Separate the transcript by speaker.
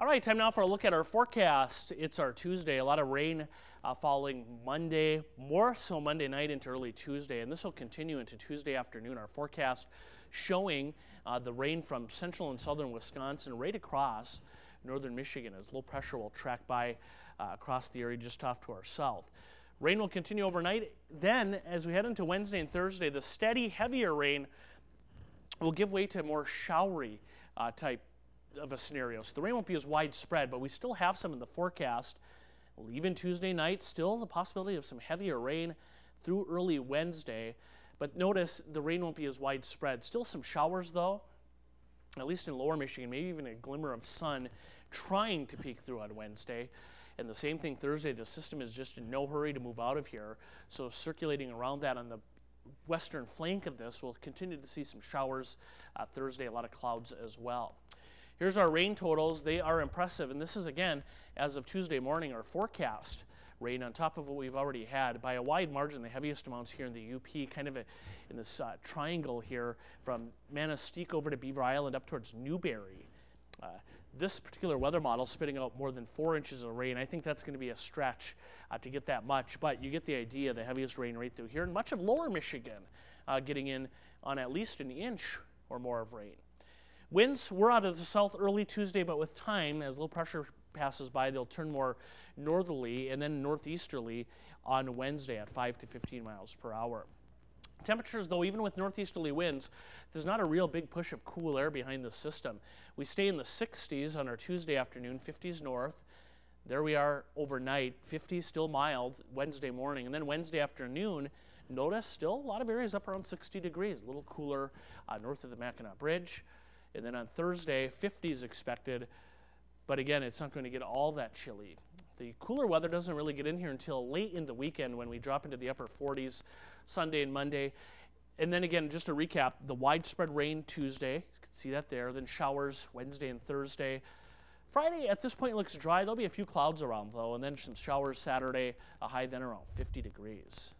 Speaker 1: All right, time now for a look at our forecast. It's our Tuesday. A lot of rain uh, falling Monday, more so Monday night into early Tuesday, and this will continue into Tuesday afternoon. Our forecast showing uh, the rain from central and southern Wisconsin right across northern Michigan as low pressure will track by uh, across the area just off to our south. Rain will continue overnight. Then, as we head into Wednesday and Thursday, the steady, heavier rain will give way to more showery uh, type of a scenario. So the rain won't be as widespread, but we still have some in the forecast. Even Tuesday night, still the possibility of some heavier rain through early Wednesday. But notice the rain won't be as widespread. Still some showers though, at least in lower Michigan, maybe even a glimmer of sun trying to peek through on Wednesday. And the same thing Thursday, the system is just in no hurry to move out of here. So circulating around that on the western flank of this, we'll continue to see some showers uh, Thursday, a lot of clouds as well. Here's our rain totals. They are impressive. And this is, again, as of Tuesday morning, our forecast rain on top of what we've already had by a wide margin, the heaviest amounts here in the UP, kind of a, in this uh, triangle here from Manistique over to Beaver Island up towards Newberry. Uh, this particular weather model spitting out more than four inches of rain. I think that's going to be a stretch uh, to get that much, but you get the idea. The heaviest rain right through here, and much of lower Michigan uh, getting in on at least an inch or more of rain. Winds were out of the south early Tuesday, but with time, as low pressure passes by, they'll turn more northerly and then northeasterly on Wednesday at 5 to 15 miles per hour. Temperatures, though, even with northeasterly winds, there's not a real big push of cool air behind the system. We stay in the 60s on our Tuesday afternoon, 50s north. There we are overnight, 50s still mild Wednesday morning. And then Wednesday afternoon, notice still a lot of areas up around 60 degrees, a little cooler uh, north of the Mackinac Bridge. And then on Thursday, 50s expected. But again, it's not going to get all that chilly. The cooler weather doesn't really get in here until late in the weekend when we drop into the upper 40s Sunday and Monday. And then again, just to recap, the widespread rain Tuesday, you can see that there, then showers Wednesday and Thursday. Friday at this point looks dry. There'll be a few clouds around though, and then some showers Saturday, a high then around 50 degrees.